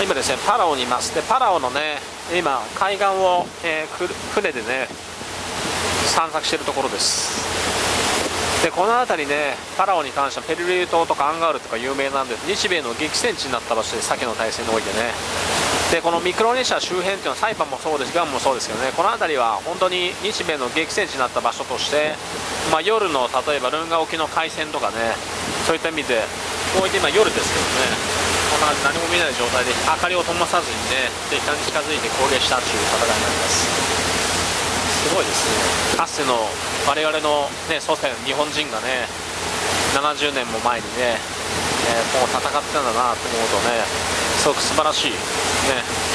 今ですねパラオにいます。でパラオのね今海岸を、えー、船でね散策しているところです。でこの辺りねパラオに関してはペルリュー島とかアンガールとか有名なんです。日米の激戦地になった場所で鮭の大戦においてね。でこのミクロネシア周辺っていうのはサイパンもそうですガンもそうですけどね。この辺りは本当に日米の激戦地になった場所として、まあ、夜の例えばルンガ沖の海戦とかねそういった意味でこういって今夜ですけどね。こんな何も見えない状態で明かりを灯さずにね敵艦に近づいて攻撃したという戦いになります。すごいですね。かつての我々の、ね、祖先日本人がね70年も前にね、えー、もう戦ってたんだなと思うとねすごく素晴らしいね